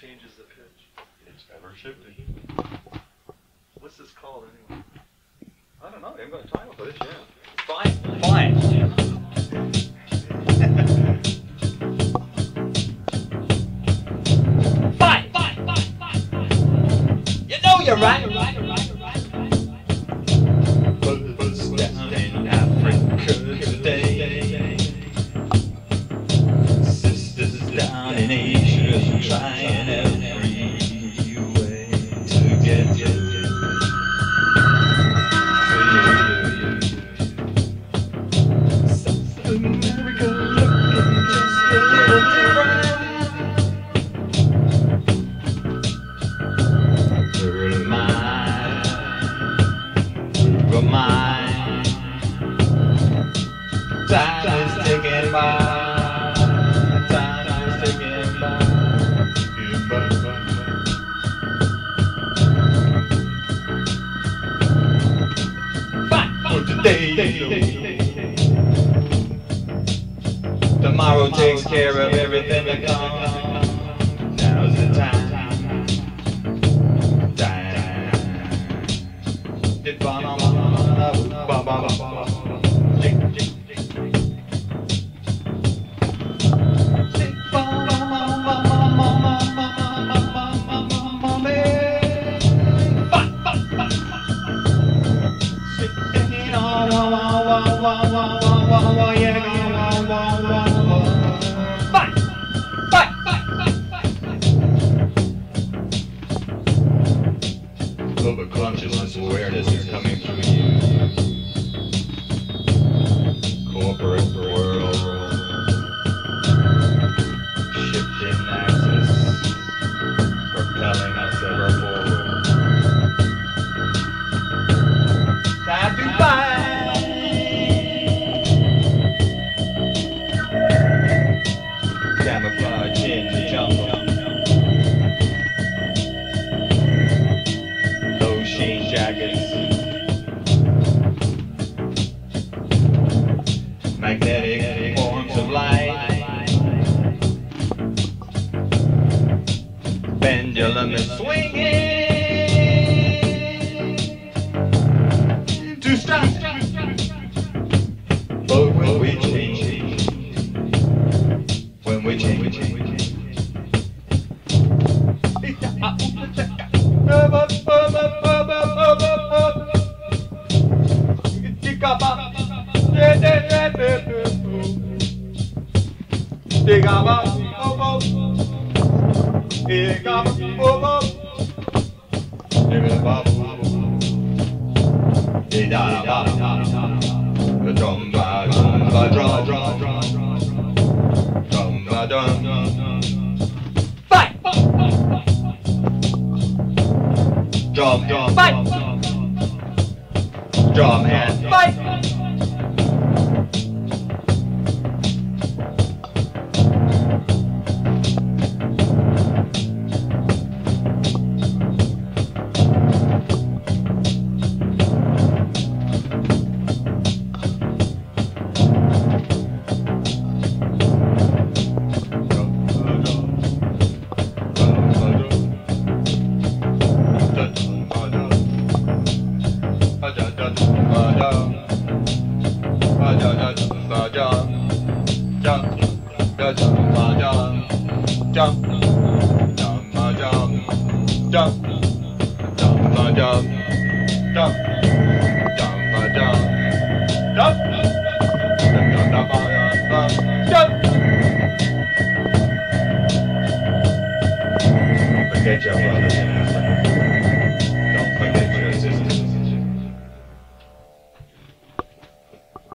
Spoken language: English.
changes the pitch. It's ever shifting. What's this called anyway? I don't know. They haven't got a title for this yet. Fine, fine. Fine, fine, fine, fine, fine. You know you're right. Time is ticking by. Time is ticking by. For today. Tomorrow takes care of everything that comes. Now's the time. Time. Global awareness is coming through you. Corporate world. Shifting axis. Propelling us ever forward. Pendulum is swinging. To stop. But when we change, when we change, Fine, Drum, drum, drum drum drama drum by dum drum drum drum Fight. drum, drum hand. fine. Forget your brothers and